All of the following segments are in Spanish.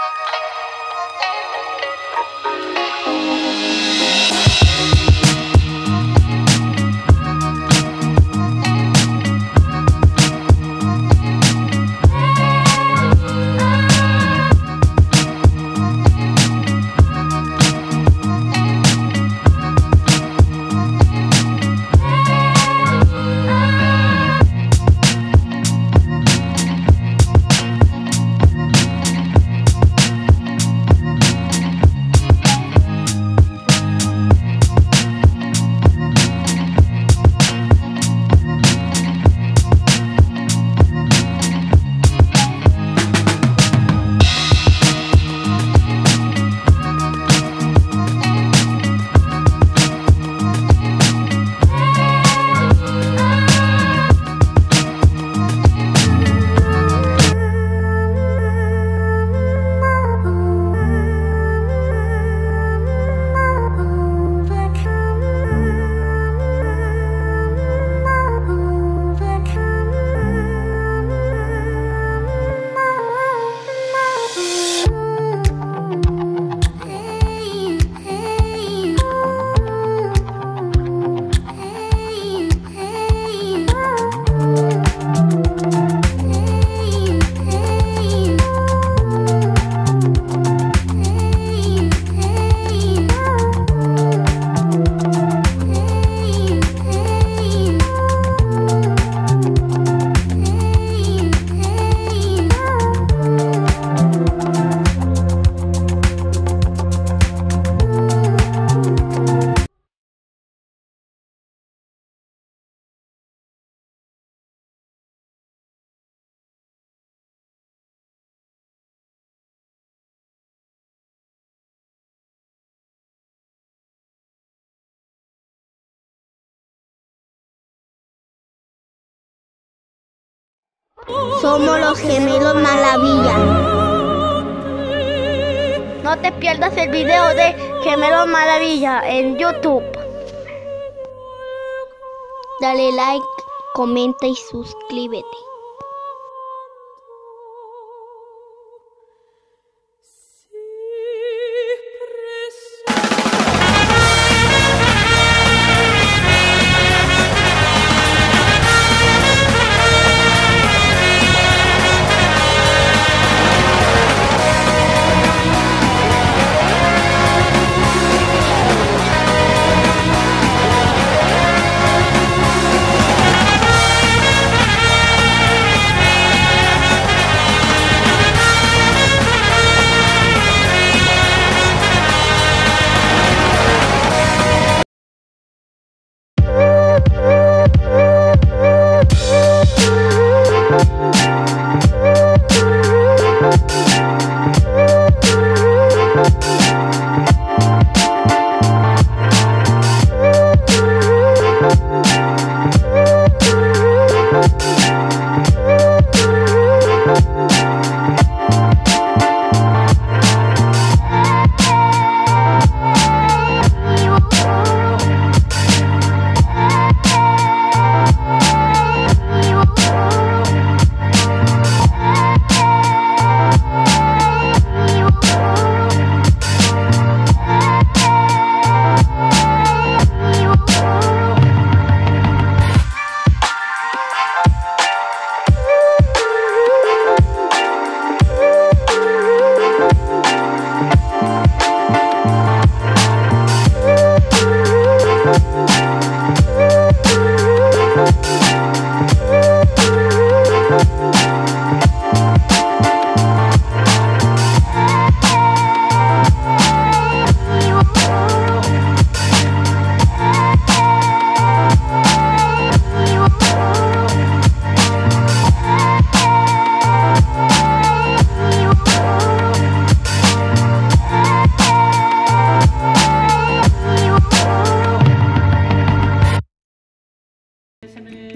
Thank you. Somos los gemelos Maravilla. No te pierdas el video de Gemelos Maravilla en YouTube. Dale like, comenta y suscríbete.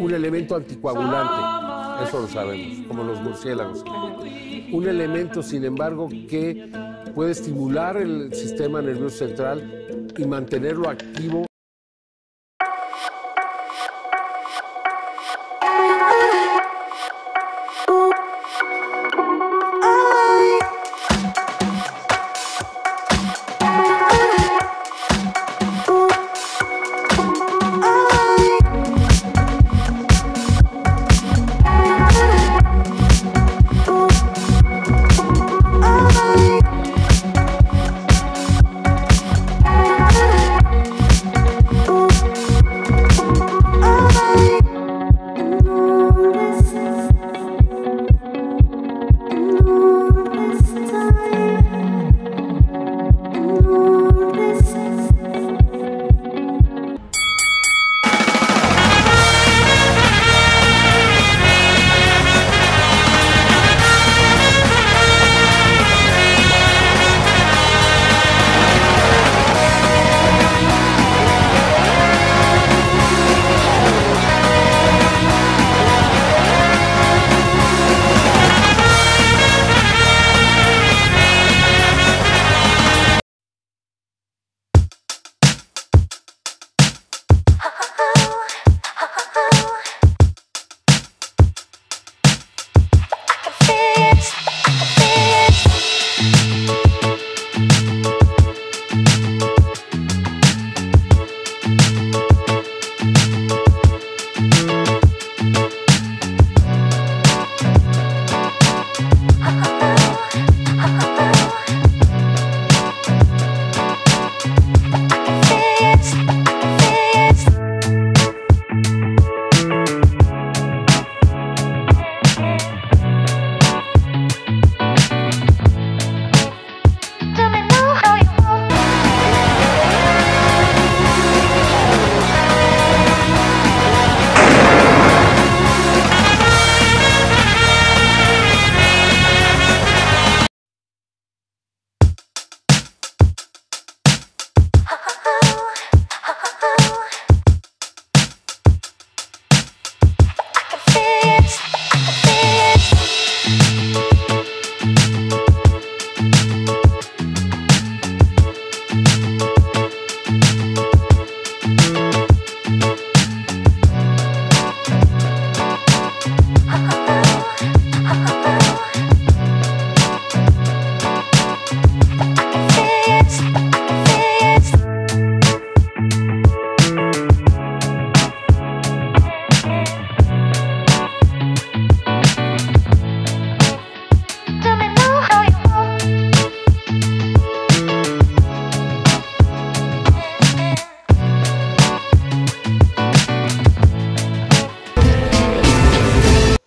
Un elemento anticoagulante, eso lo sabemos, como los murciélagos. Un elemento, sin embargo, que puede estimular el sistema nervioso central y mantenerlo activo